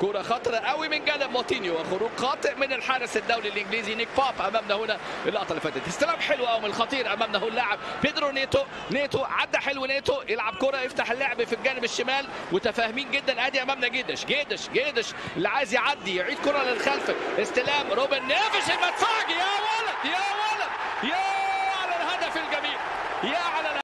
كرة خطرة قوي من جانب موتينيو وخروج خاطئ من الحارس الدولي الإنجليزي نيك بوب أمامنا هنا اللقطة اللي فاتت. استلام حلو قوي من الخطير أمامنا هو اللاعب بيدرو نيتو. نيتو عدى حلو نيتو يلعب كرة يفتح اللعب في الجانب الشمال. متفاهمين جدا أدي أمامنا جيدش. جيدش جيدش اللي عايز يعدي يعيد كرة للخلف. استلام روبن نيفش المدفعي